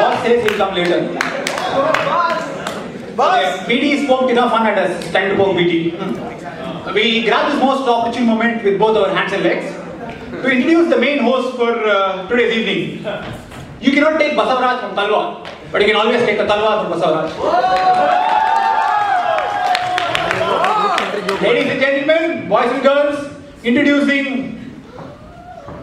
Boss says he'll come later. Okay, BT spoke enough fun at us. Time to poke BT. We grab this most opportune moment with both our hands and legs to introduce the main host for uh, today's evening. You cannot take Basavaraj from Talwar, but you can always take the Talwar from Basavaraj. Ladies and gentlemen, boys and girls, introducing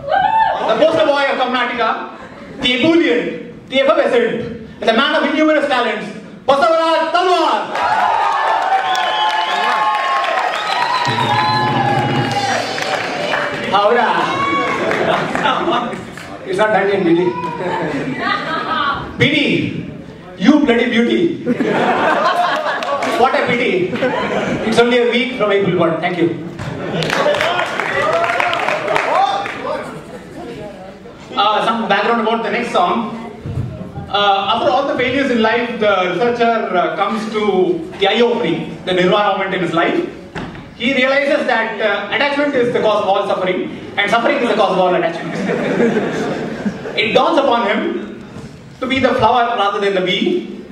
the poster boy of Karnataka, the ebullient, the effervescent, the man of innumerous talents, Basavaraj Talwar. Howrah. it's not yet, BD. BD, you bloody beauty. what a pity. It's only a week from April 1. Thank you. Uh, some background about the next song. Uh, after all the failures in life, the researcher uh, comes to the eye opening, the nirvana moment in his life. He realizes that uh, attachment is the cause of all suffering, and suffering is the cause of all attachment. it dawns upon him to be the flower rather than the bee,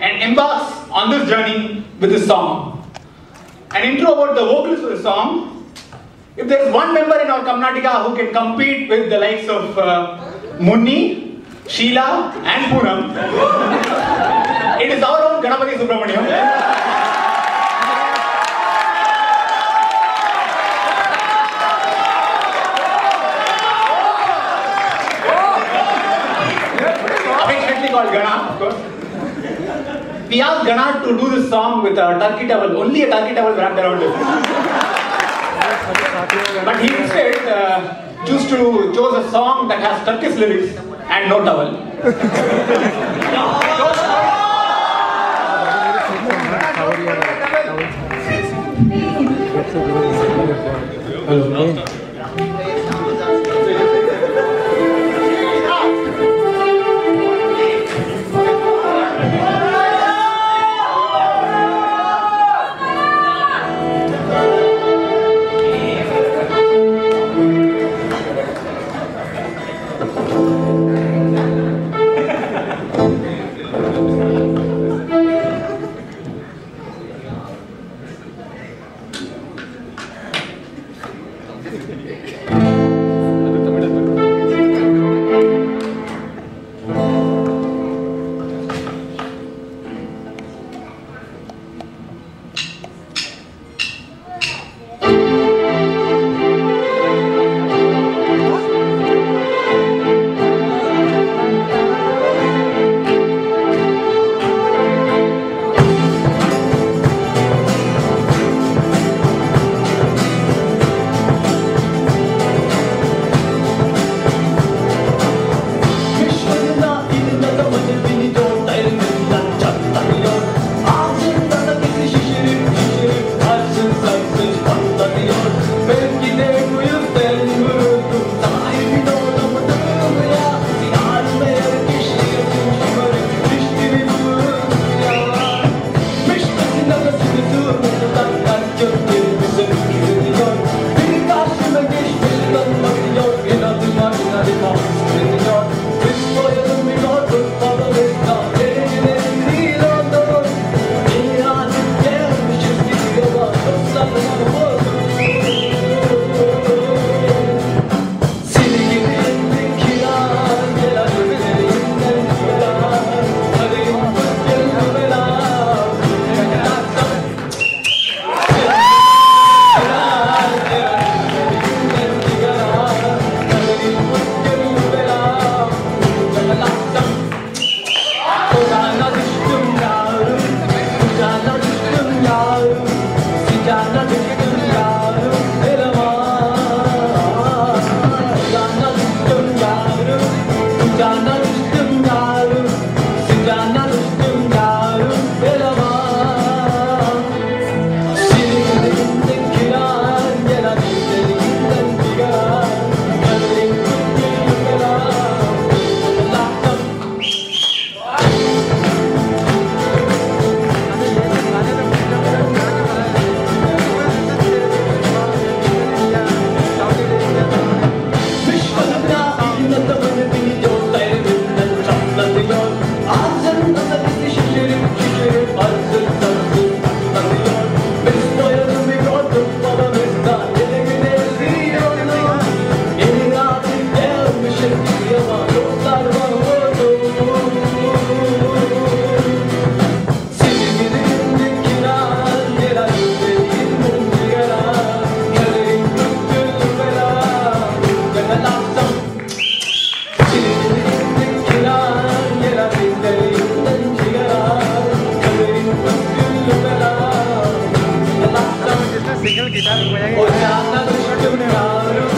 and embarks on this journey with his song. An intro about the vocals of the song. If there is one member in our Kamnaughtyka who can compete with the likes of uh, Munni, Sheila, and Poonam, it is our own Ganapati Subramaniam. Asked to do this song with a turkey towel, only a turkey towel wrapped around him. But he instead uh, chose to chose a song that has Turkish lyrics and no towel. Aleluia. Jangan düştüm yavrum